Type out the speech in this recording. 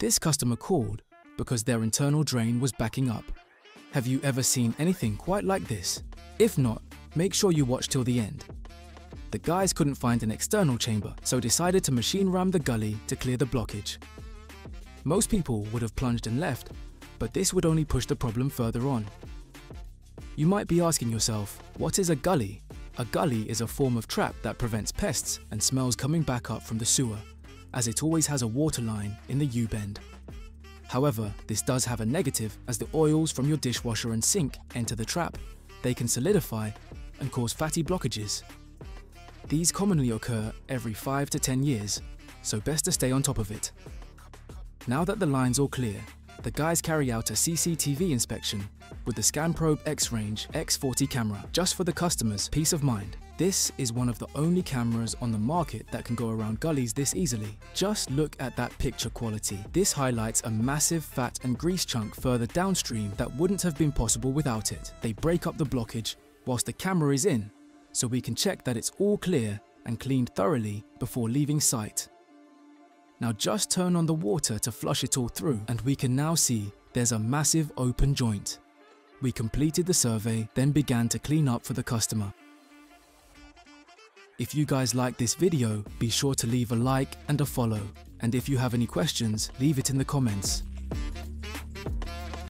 This customer called because their internal drain was backing up. Have you ever seen anything quite like this? If not, make sure you watch till the end. The guys couldn't find an external chamber, so decided to machine ram the gully to clear the blockage. Most people would have plunged and left, but this would only push the problem further on. You might be asking yourself, what is a gully? A gully is a form of trap that prevents pests and smells coming back up from the sewer, as it always has a water line in the U-bend. However, this does have a negative as the oils from your dishwasher and sink enter the trap. They can solidify and cause fatty blockages. These commonly occur every 5 to 10 years, so best to stay on top of it. Now that the line's all clear, the guys carry out a CCTV inspection with the ScanProbe X-Range X40 camera, just for the customer's peace of mind. This is one of the only cameras on the market that can go around gullies this easily. Just look at that picture quality. This highlights a massive fat and grease chunk further downstream that wouldn't have been possible without it. They break up the blockage whilst the camera is in, so we can check that it's all clear and cleaned thoroughly before leaving site. Now just turn on the water to flush it all through and we can now see there's a massive open joint. We completed the survey, then began to clean up for the customer. If you guys like this video, be sure to leave a like and a follow. And if you have any questions, leave it in the comments.